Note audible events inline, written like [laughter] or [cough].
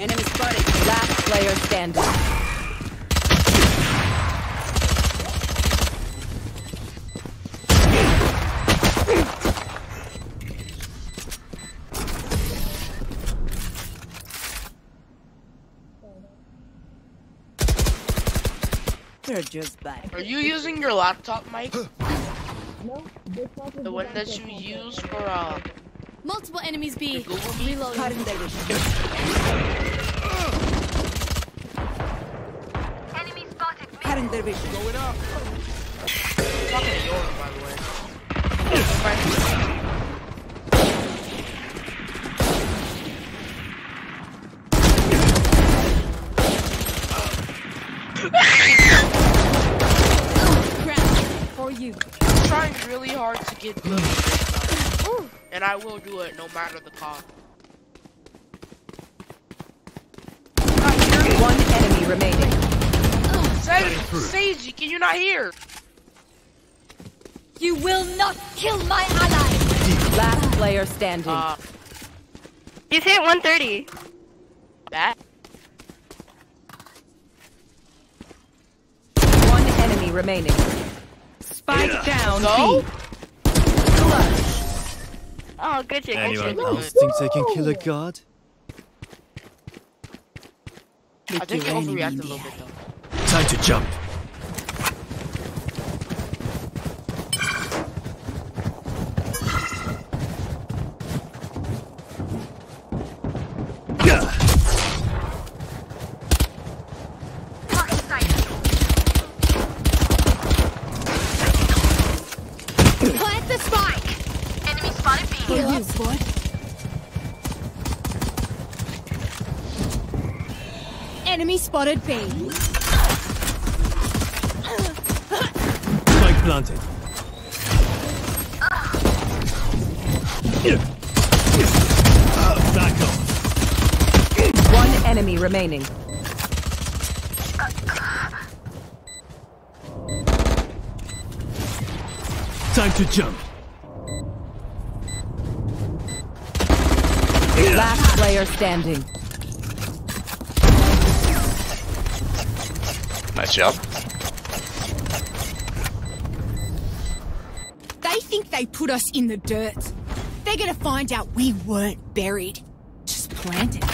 Enemy spotted. Last player standing. They're just bad. Are you using your laptop mic? [gasps] The one that you use for uh Multiple enemies B. Google Meet? Reloading. Cutting their vision. Cutting their vision. I'm talking to Yoram, by the way. Fine. Crap. For you. I'm trying really hard to get good this time. And I will do it no matter the cost. One enemy remaining. Sage, Sage, can you not hear? You will not kill my ally. Last player standing. Uh, He's hit 130. that? One enemy remaining. Spike down. Go? B. Oh, good shit, good Anyone shit. else thinks they can kill a god? I think you overreacted a little bit though. Time to jump. Spotted you, boy. Enemy spotted B. Spike planted. Back off. One enemy remaining. Time to jump. Last player standing. Nice job. They think they put us in the dirt. They're gonna find out we weren't buried. Just planted.